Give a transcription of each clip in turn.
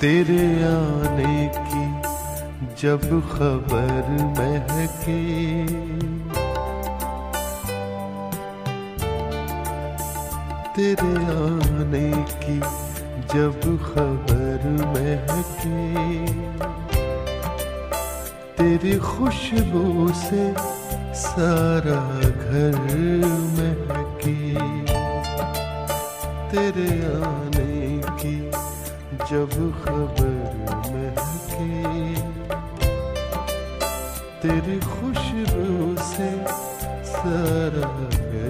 तेरे आने की जब खबर महकी तेरे आने की जब खबर महकी तेरी खुशबू से सारा घर महकी तेरे आने की जब खबर महकी तेरी खुशबू से सारा घर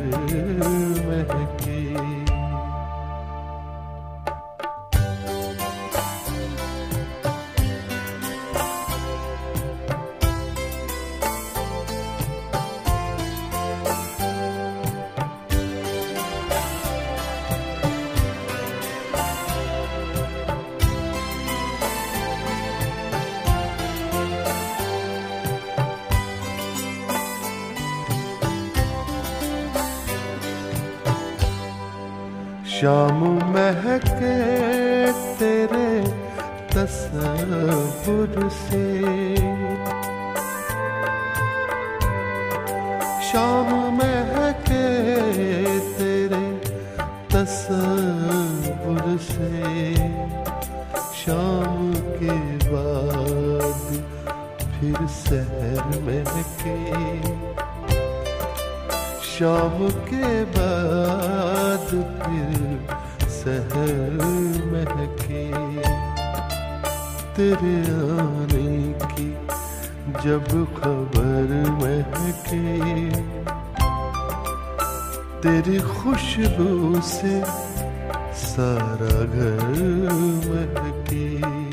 शाम महके तेरे तस्वुर से। शाम महके तेरे तस्वुर से। शाम के बाद फिर शहर महके। शाम के बाद फिर सहर महके। तेरे आने की जब खबर महके। तेरी खुशबू से सारा घर महके।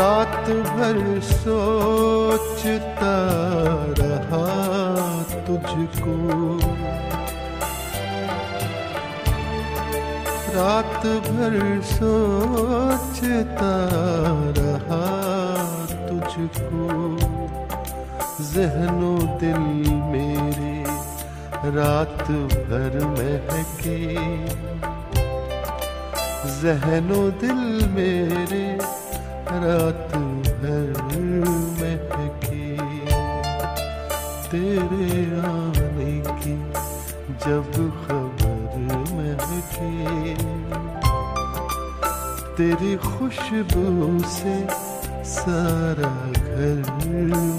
रात भर सोचता रहा तुझको। रात भर सोचता रहा तुझको। जहनो दिल मेरे रात भर महके जहनो दिल मेरे रात भर महके, तेरे आने की जब खबर महके। तेरी खुशबू से सारा घर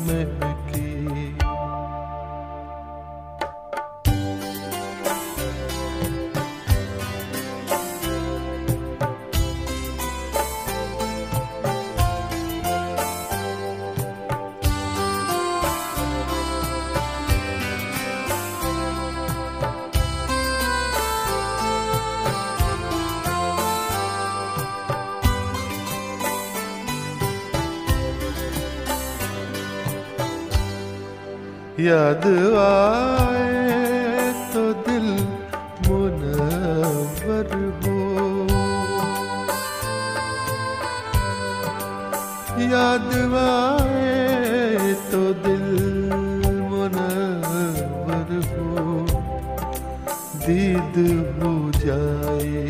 महके। याद आए तो दिल मुनवर हो। याद आए तो दिल मुनवर हो। दीद हो जाए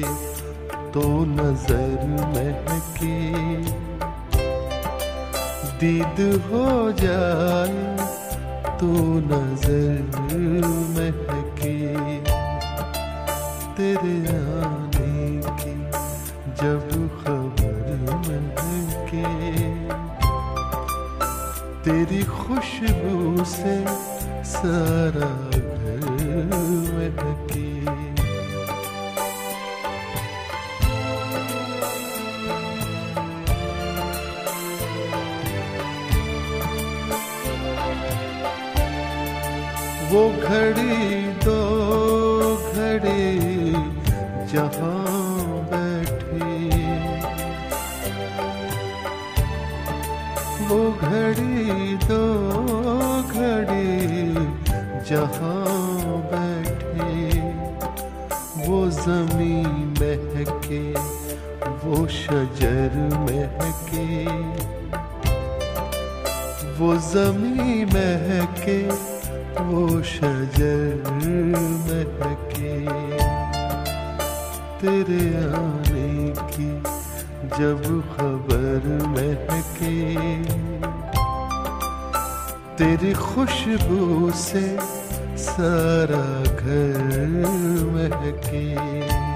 तो नज़र महके। दीद हो जाए तो नज़र महके तेरे आने की जब खबर महके। तेरी खुशबू से सारा घर महके। वो घड़ी दो घड़ी जहाँ बैठी। वो घड़ी दो घड़ी जहाँ बैठी। वो जमी महके, वो शजर महके। वो जमी महके वो शजर महके तेरे आने की जब खबर महके। तेरी खुशबू से सारा घर महके।